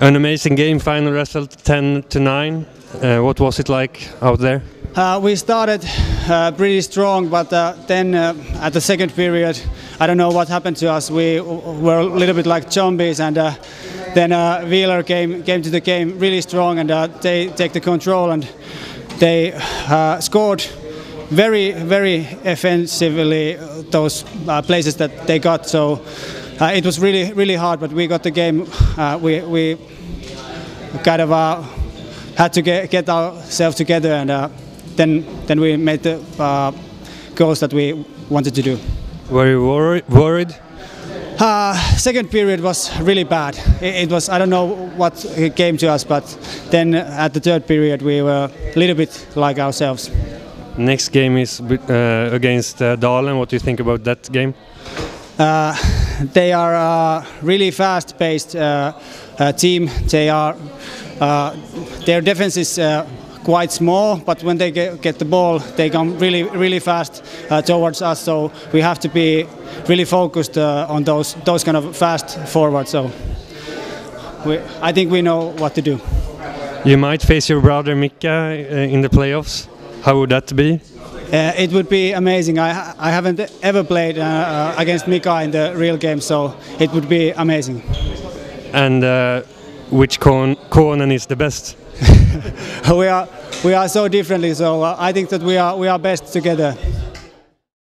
An amazing game, final result 10 to 9. Uh, what was it like out there? Uh, we started uh, pretty strong, but uh, then uh, at the second period, I don't know what happened to us. We were a little bit like zombies, and uh, then Wiler came came to the game really strong, and they take the control, and they scored very very offensively those places that they got. So uh, it was really really hard, but we got the game. Uh, we we kind of uh, had to get, get ourselves together, and uh, then then we made the uh, goals that we wanted to do. Were you worri- worried? Uh, second period was really bad. It, it was I don't know what came to us, but then at the third period we were a little bit like ourselves. Next game is uh, against uh, Dalen. What do you think about that game? They are a really fast-paced uh, uh, team. They are uh, their defense is quite small, but when they get, get the ball, they come really really fast uh, towards us. So we have to be really focused uh, on those those kind of fast forwards. So we, I think we know what to do. You might face your brother Mika in the playoffs. How would that be? Uh, it would be amazing. I, I haven't ever played uh, uh, against Mika in the real game, so it would be amazing. And uh, which Kon- Konen is the best? we are we are so differently, so uh, I think that we are we are best together.